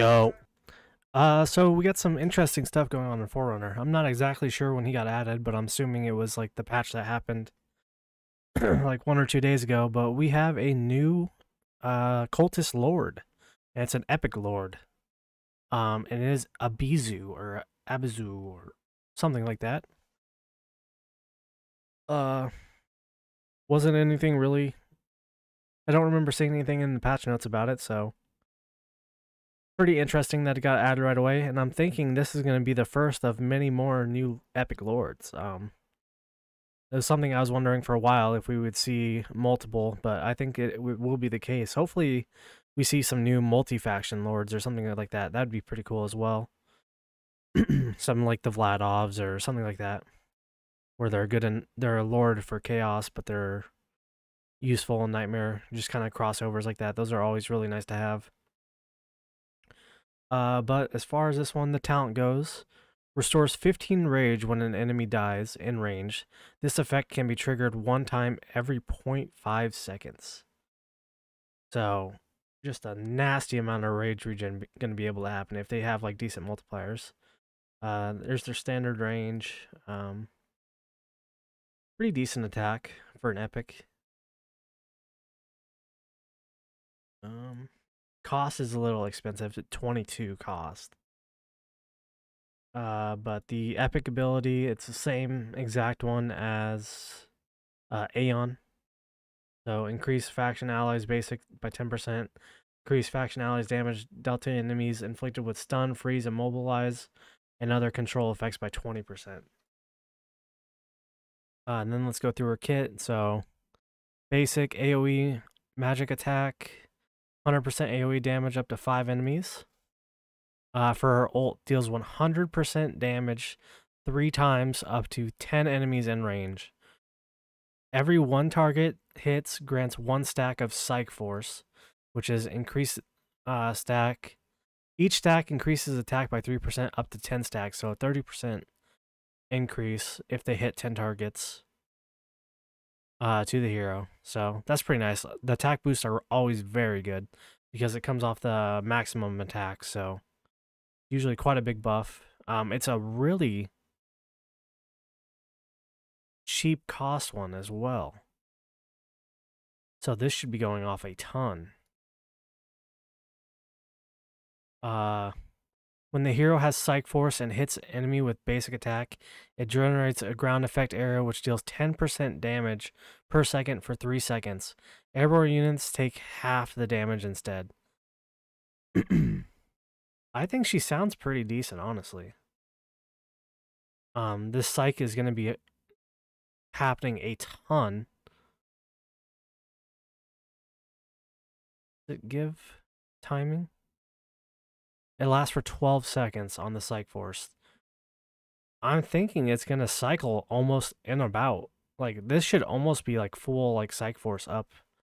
Yo. Uh, so we got some interesting stuff going on in Forerunner. I'm not exactly sure when he got added, but I'm assuming it was like the patch that happened like one or two days ago. But we have a new uh cultist lord, and it's an epic lord. Um, and it is Abizu or Abizu or something like that. Uh, wasn't anything really. I don't remember seeing anything in the patch notes about it, so pretty interesting that it got added right away. And I'm thinking this is going to be the first of many more new epic lords. Um, it was something I was wondering for a while if we would see multiple, but I think it, it will be the case. Hopefully, we see some new multi-faction lords or something like that. That'd be pretty cool as well. something like the Vladovs or something like that, where they're good and they're a lord for chaos, but they're useful in nightmare. Just kind of crossovers like that. Those are always really nice to have. Uh, but as far as this one, the talent goes, restores 15 rage when an enemy dies in range. This effect can be triggered one time every 0.5 seconds. So, just a nasty amount of rage regen going to be able to happen if they have like decent multipliers. Uh, there's their standard range. Um, pretty decent attack for an epic. Um, Cost is a little expensive, at 22 cost. Uh, but the epic ability, it's the same exact one as uh, Aeon. So increase faction allies basic by 10%. Increase faction allies damage dealt to enemies inflicted with stun, freeze, immobilize, and other control effects by 20%. Uh, and then let's go through her kit. So basic AoE magic attack, 100% AoE damage up to 5 enemies. Uh, for her ult, deals 100% damage 3 times up to 10 enemies in range. Every one target hits grants 1 stack of Psych Force, which is increased uh, stack. Each stack increases attack by 3% up to 10 stacks, so a 30% increase if they hit 10 targets uh, to the hero. So that's pretty nice. The attack boosts are always very good because it comes off the maximum attack. So usually quite a big buff. Um, it's a really cheap cost one as well. So this should be going off a ton. Uh, when the hero has Psych Force and hits enemy with basic attack, it generates a ground effect arrow which deals 10% damage per second for 3 seconds. Airborne units take half the damage instead. I think she sounds pretty decent, honestly. Um, this psych is going to be happening a ton. Does it give timing? It lasts for 12 seconds on the Psych Force. I'm thinking it's going to cycle almost in about. Like, this should almost be like full, like, Psych Force up,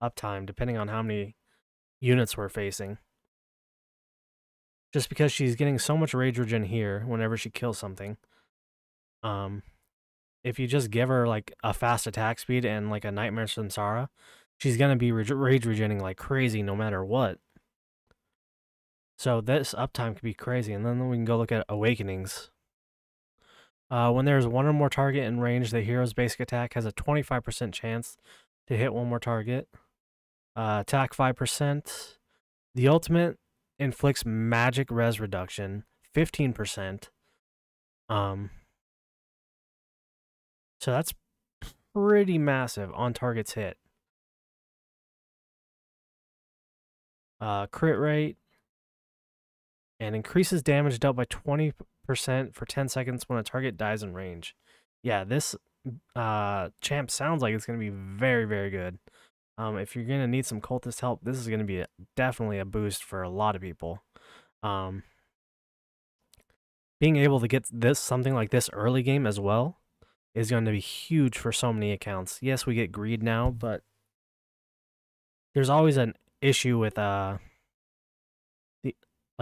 uptime, depending on how many units we're facing. Just because she's getting so much Rage Regen here whenever she kills something. Um, if you just give her, like, a fast attack speed and, like, a Nightmare Samsara, she's to be rage regenning like crazy no matter what. So this uptime could be crazy. And then we can go look at Awakenings. Uh, when there's one or more target in range, the hero's basic attack has a 25% chance to hit one more target. Uh, attack 5%. The ultimate inflicts magic res reduction, 15%. Um, so that's pretty massive on targets hit. Uh, crit rate, and increases damage dealt by 20% for 10 seconds when a target dies in range. Yeah, this uh, champ sounds like it's going to be very, very good. Um, if you're going to need some cultist help, this is going to be a, definitely a boost for a lot of people. Um, being able to get this something like this early game as well is going to be huge for so many accounts. Yes, we get greed now, but there's always an issue with uh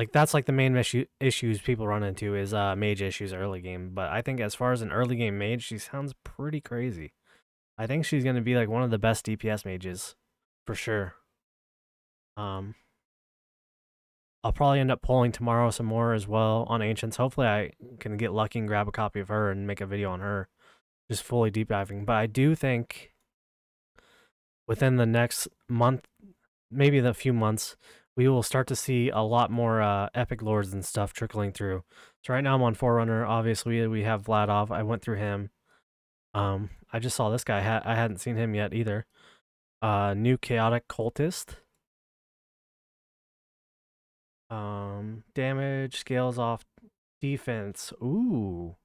like that's like the main issue issues people run into is uh mage issues early game. But I think as far as an early game mage, she sounds pretty crazy. I think she's gonna be like one of the best DPS mages, for sure. Um I'll probably end up pulling tomorrow some more as well on Ancients. Hopefully, I can get lucky and grab a copy of her and make a video on her, just fully deep diving. But I do think within the next month, maybe the few months, we will start to see a lot more uh, epic lords and stuff trickling through. So right now I'm on Forerunner. Obviously, we have Vladov. I went through him. Um, I just saw this guy. I hadn't seen him yet either. Uh, new chaotic cultist. Um, damage scales off defense. Ooh.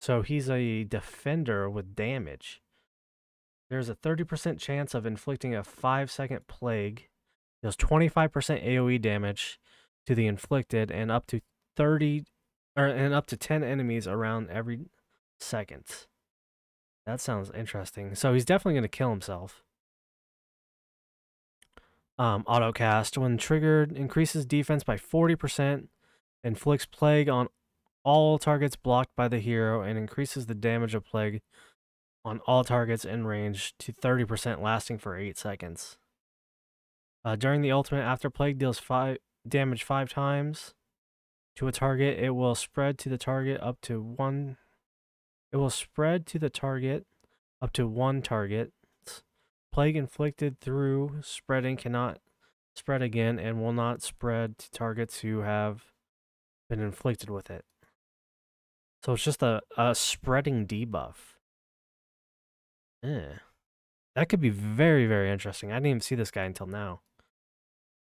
So he's a defender with damage. There's a 30% chance of inflicting a 5 second plague. Deals 25% AoE damage to the inflicted and up to 30 or and up to 10 enemies around every second. That sounds interesting. So he's definitely going to kill himself. Um, autocast. When triggered, increases defense by 40%, inflicts plague on all targets blocked by the hero, and increases the damage of plague on all targets in range to 30%, lasting for 8 seconds. Uh, during the ultimate, after plague deals five damage 5 times to a target, it will spread to the target up to 1... It will spread to the target up to 1 target Plague inflicted through spreading cannot spread again and will not spread to targets who have been inflicted with it. So it's just a, a spreading debuff. Eh. That could be very, very interesting. I didn't even see this guy until now.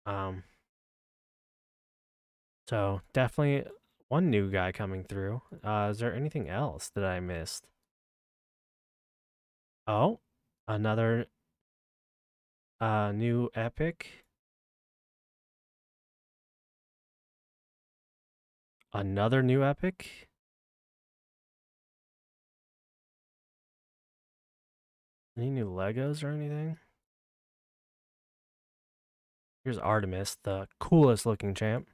Um. So definitely one new guy coming through. Uh, is there anything else that I missed? Oh, another uh, new epic. Another new epic. Any new Legos or anything? Here's Artemis, the coolest looking champ.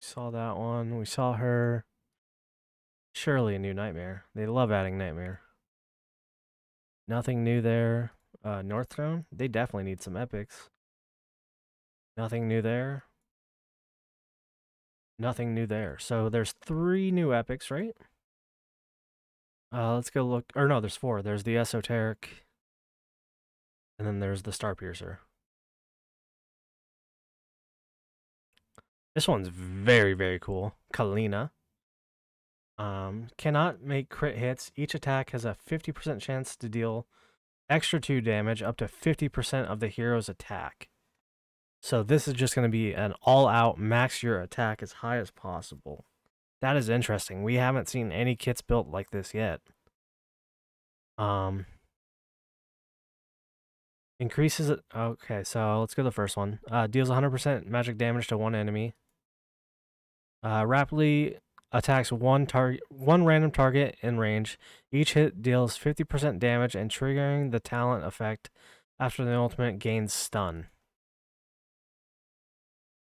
Saw that one. We saw her. Surely a new nightmare. They love adding nightmare. Nothing new there. Uh, North Throne, they definitely need some epics. Nothing new there. Nothing new there. So there's three new epics, right? Uh, let's go look. Or no, there's four. There's the Esoteric. And then there's the Star Piercer. This one's very, very cool. Kalina. Um, cannot make crit hits. Each attack has a 50% chance to deal extra 2 damage up to 50% of the hero's attack. So this is just going to be an all-out max your attack as high as possible. That is interesting. We haven't seen any kits built like this yet. Um, increases it. Okay, so let's go to the first one. Uh, deals 100% magic damage to one enemy. Uh, rapidly attacks one target, one random target in range. Each hit deals 50% damage and triggering the talent effect after the ultimate gains stun.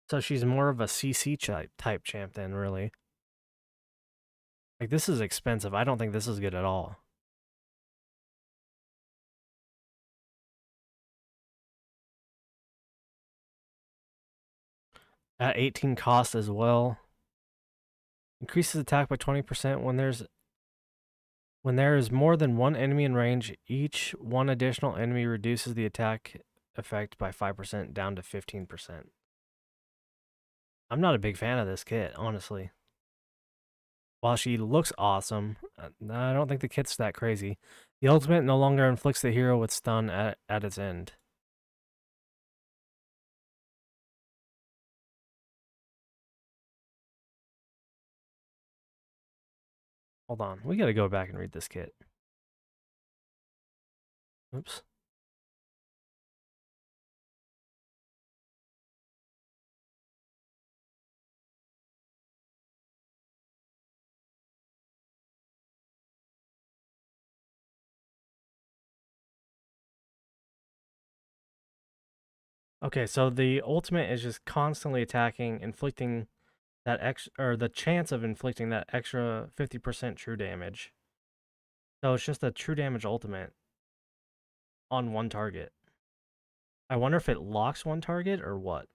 So she's more of a CC type, type champ than really. Like this is expensive. I don't think this is good at all. At 18 cost as well. Increases attack by 20% when there's when there is more than one enemy in range, each one additional enemy reduces the attack effect by 5% down to 15%. I'm not a big fan of this kit, honestly. While she looks awesome, uh, I don't think the kit's that crazy. The ultimate no longer inflicts the hero with stun at, at its end. Hold on. We got to go back and read this kit. Oops. Okay, so the ultimate is just constantly attacking, inflicting that ex or the chance of inflicting that extra 50% true damage. So it's just a true damage ultimate on one target. I wonder if it locks one target or what.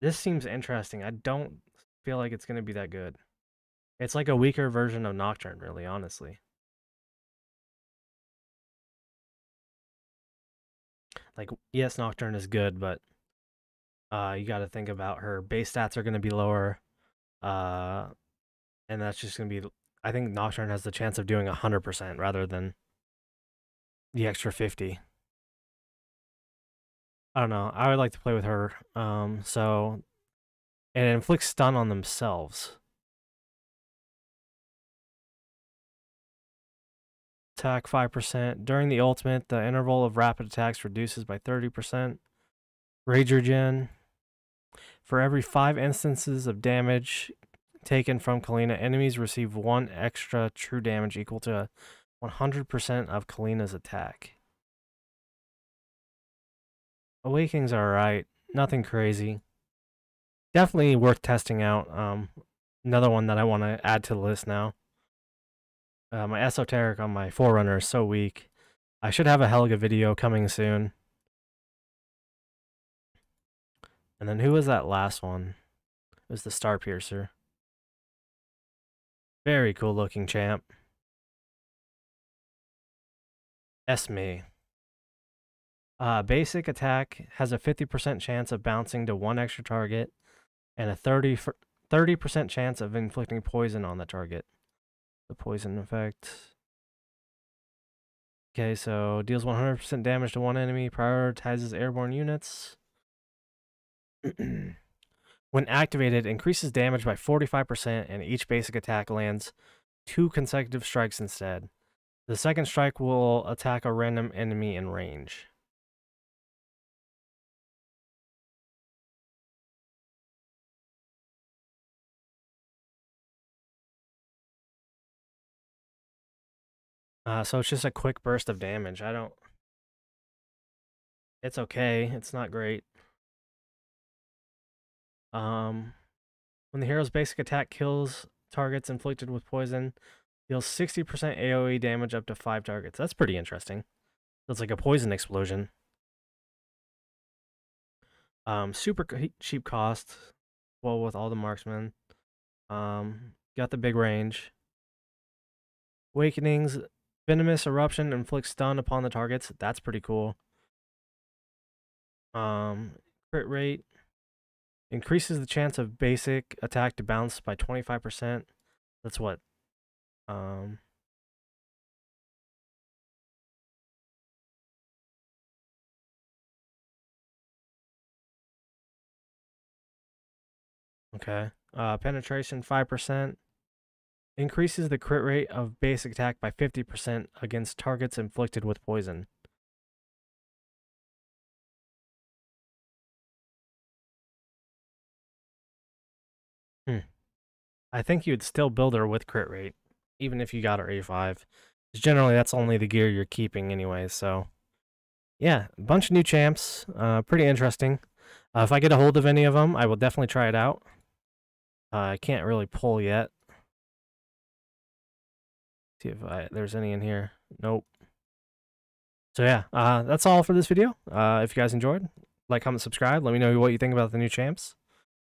This seems interesting. I don't feel like it's going to be that good. It's like a weaker version of Nocturne, really, honestly. Like, yes, Nocturne is good, but uh, you got to think about her base stats are going to be lower. Uh, and that's just going to be. I think Nocturne has the chance of doing 100% rather than the extra 50. I don't know. I would like to play with her. Um, so, and inflicts stun on themselves. Attack 5%. During the ultimate, the interval of rapid attacks reduces by 30%. Rage Regen. For every 5 instances of damage taken from Kalina, enemies receive 1 extra true damage equal to 100% of Kalina's attack. Awakenings are alright. Nothing crazy. Definitely worth testing out. Um, another one that I want to add to the list now. Uh, my esoteric on my Forerunner is so weak. I should have a Helga video coming soon. And then who was that last one? It was the Star Piercer. Very cool looking champ. Esme. Uh, basic attack has a 50% chance of bouncing to one extra target and a 30 30% chance of inflicting poison on the target. The poison effect. Okay, so deals 100% damage to one enemy, prioritizes airborne units. when activated, increases damage by 45% and each basic attack lands two consecutive strikes instead. The second strike will attack a random enemy in range. Uh, so it's just a quick burst of damage. I don't... It's okay. It's not great. Um, when the hero's basic attack kills targets inflicted with poison, deals 60% AoE damage up to 5 targets. That's pretty interesting. It's like a poison explosion. Um, super cheap cost. Well, with all the marksmen. Um, got the big range. Awakenings, Venomous Eruption inflicts stun upon the targets. That's pretty cool. Um, crit rate increases the chance of basic attack to bounce by 25%. That's what? Um, okay. Uh, penetration 5%. Increases the crit rate of basic attack by 50% against targets inflicted with poison. Hmm. I think you'd still build her with crit rate, even if you got her A5. Generally, that's only the gear you're keeping anyway, so... Yeah, a bunch of new champs. Uh, pretty interesting. Uh, if I get a hold of any of them, I will definitely try it out. Uh, I can't really pull yet. See if I, there's any in here. Nope. So yeah, uh, that's all for this video. Uh, if you guys enjoyed, like, comment, subscribe. Let me know what you think about the new champs.